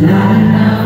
La, la.